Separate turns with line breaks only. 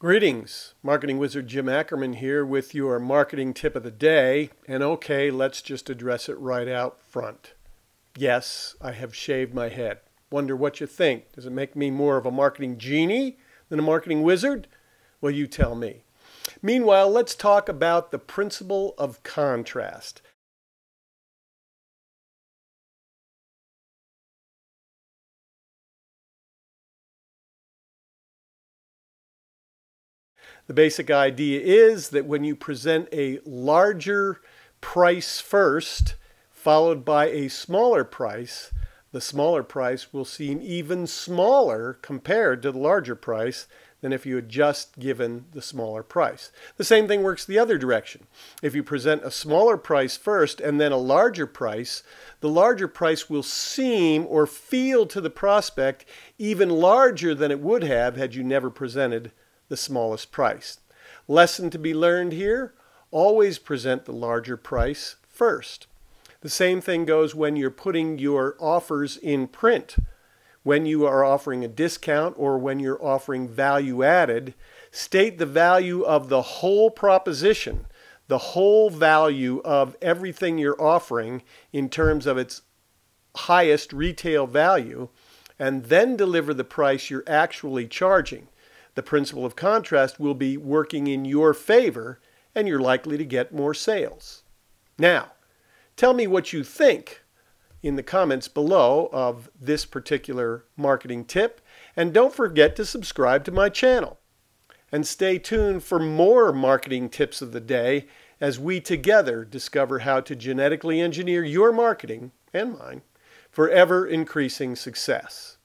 Greetings, Marketing Wizard Jim Ackerman here with your marketing tip of the day. And okay, let's just address it right out front. Yes, I have shaved my head. Wonder what you think. Does it make me more of a marketing genie than a marketing wizard? Well, you tell me. Meanwhile, let's talk about the principle of contrast. The basic idea is that when you present a larger price first, followed by a smaller price, the smaller price will seem even smaller compared to the larger price than if you had just given the smaller price. The same thing works the other direction. If you present a smaller price first and then a larger price, the larger price will seem or feel to the prospect even larger than it would have had you never presented the smallest price. Lesson to be learned here always present the larger price first. The same thing goes when you're putting your offers in print. When you are offering a discount or when you're offering value added, state the value of the whole proposition, the whole value of everything you're offering in terms of its highest retail value, and then deliver the price you're actually charging the principle of contrast will be working in your favor and you're likely to get more sales. Now, tell me what you think in the comments below of this particular marketing tip and don't forget to subscribe to my channel. And stay tuned for more marketing tips of the day as we together discover how to genetically engineer your marketing and mine for ever increasing success.